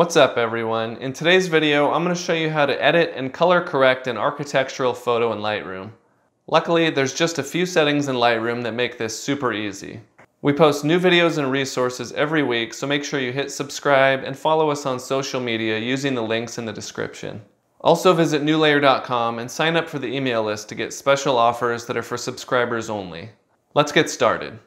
What's up everyone? In today's video, I'm going to show you how to edit and color correct an architectural photo in Lightroom. Luckily, there's just a few settings in Lightroom that make this super easy. We post new videos and resources every week, so make sure you hit subscribe and follow us on social media using the links in the description. Also visit newlayer.com and sign up for the email list to get special offers that are for subscribers only. Let's get started.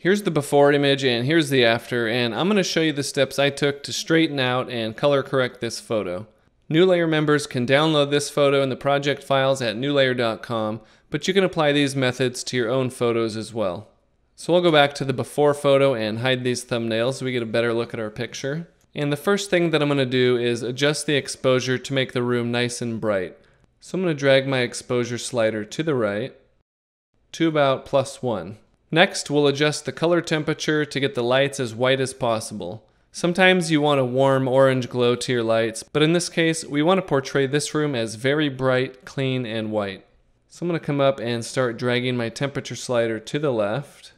Here's the before image and here's the after, and I'm going to show you the steps I took to straighten out and color correct this photo. New Layer members can download this photo in the project files at newlayer.com, but you can apply these methods to your own photos as well. So we'll go back to the before photo and hide these thumbnails so we get a better look at our picture. And the first thing that I'm going to do is adjust the exposure to make the room nice and bright. So I'm going to drag my exposure slider to the right to about plus one. Next, we'll adjust the color temperature to get the lights as white as possible. Sometimes you want a warm orange glow to your lights, but in this case, we want to portray this room as very bright, clean, and white. So I'm going to come up and start dragging my temperature slider to the left.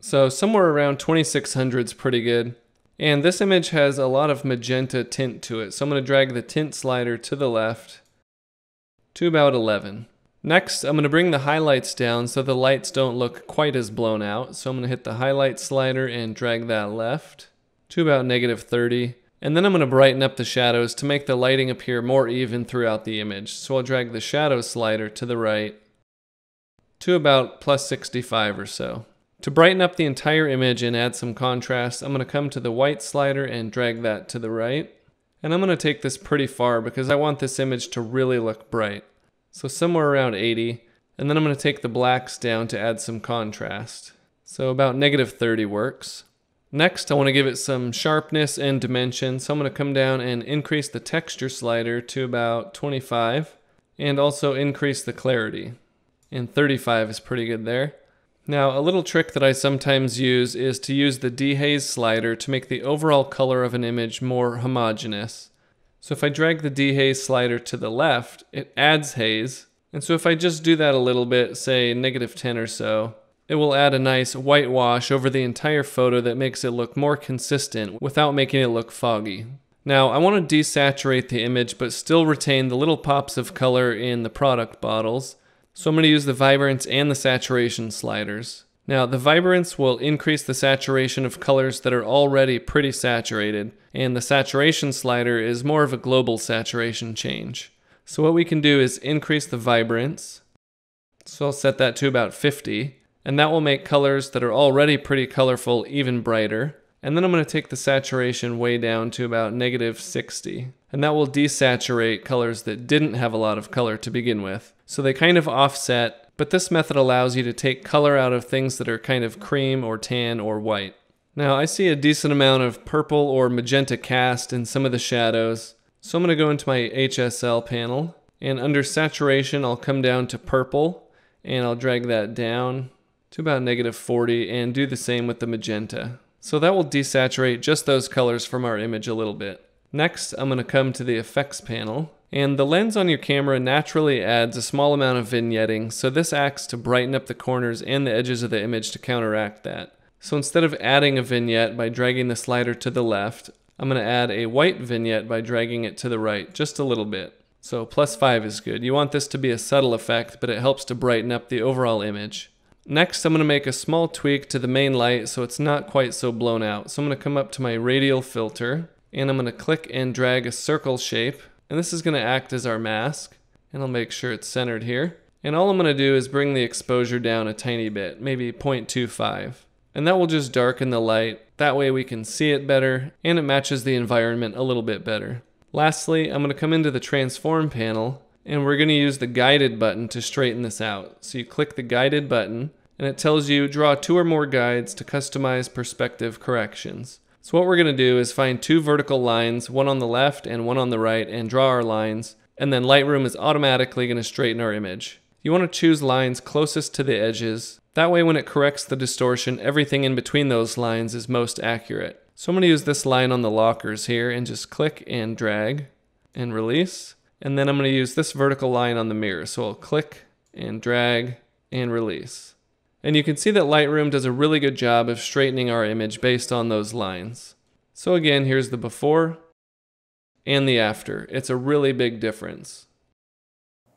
So somewhere around 2600 is pretty good. And this image has a lot of magenta tint to it. So I'm going to drag the tint slider to the left to about 11. Next, I'm going to bring the highlights down so the lights don't look quite as blown out. So I'm going to hit the highlight slider and drag that left to about negative 30. And then I'm going to brighten up the shadows to make the lighting appear more even throughout the image. So I'll drag the shadow slider to the right to about plus 65 or so. To brighten up the entire image and add some contrast, I'm going to come to the white slider and drag that to the right. And I'm going to take this pretty far because I want this image to really look bright. So somewhere around 80. And then I'm going to take the blacks down to add some contrast. So about negative 30 works. Next, I want to give it some sharpness and dimension. So I'm going to come down and increase the texture slider to about 25 and also increase the clarity. And 35 is pretty good there. Now, a little trick that I sometimes use is to use the dehaze slider to make the overall color of an image more homogeneous. So if I drag the dehaze slider to the left, it adds haze. And so if I just do that a little bit, say negative 10 or so, it will add a nice whitewash over the entire photo that makes it look more consistent without making it look foggy. Now, I want to desaturate the image but still retain the little pops of color in the product bottles. So I'm going to use the vibrance and the saturation sliders. Now the vibrance will increase the saturation of colors that are already pretty saturated, and the saturation slider is more of a global saturation change. So what we can do is increase the vibrance. So I'll set that to about 50, and that will make colors that are already pretty colorful even brighter. And then I'm going to take the saturation way down to about negative 60. And that will desaturate colors that didn't have a lot of color to begin with. So they kind of offset, but this method allows you to take color out of things that are kind of cream or tan or white. Now I see a decent amount of purple or magenta cast in some of the shadows. So I'm going to go into my HSL panel and under saturation I'll come down to purple and I'll drag that down to about negative 40 and do the same with the magenta. So that will desaturate just those colors from our image a little bit. Next, I'm going to come to the effects panel. And the lens on your camera naturally adds a small amount of vignetting, so this acts to brighten up the corners and the edges of the image to counteract that. So instead of adding a vignette by dragging the slider to the left, I'm going to add a white vignette by dragging it to the right, just a little bit. So plus 5 is good. You want this to be a subtle effect, but it helps to brighten up the overall image. Next, I'm going to make a small tweak to the main light so it's not quite so blown out. So I'm going to come up to my radial filter and I'm going to click and drag a circle shape. And this is going to act as our mask. And I'll make sure it's centered here. And all I'm going to do is bring the exposure down a tiny bit, maybe 0.25. And that will just darken the light. That way we can see it better and it matches the environment a little bit better. Lastly, I'm going to come into the transform panel and we're going to use the guided button to straighten this out. So you click the guided button and it tells you draw two or more guides to customize perspective corrections. So what we're going to do is find two vertical lines, one on the left and one on the right, and draw our lines, and then Lightroom is automatically going to straighten our image. You want to choose lines closest to the edges. That way when it corrects the distortion, everything in between those lines is most accurate. So I'm to use this line on the lockers here and just click and drag and release. And then I'm going to use this vertical line on the mirror. So I'll click and drag and release. And you can see that Lightroom does a really good job of straightening our image based on those lines. So again, here's the before and the after. It's a really big difference.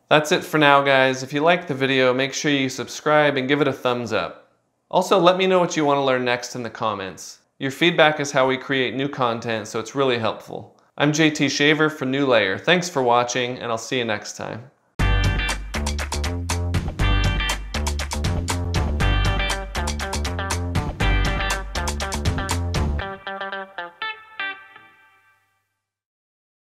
That's it for now, guys. If you liked the video, make sure you subscribe and give it a thumbs up. Also, let me know what you want to learn next in the comments. Your feedback is how we create new content, so it's really helpful. I'm JT Shaver for New Layer. Thanks for watching, and I'll see you next time.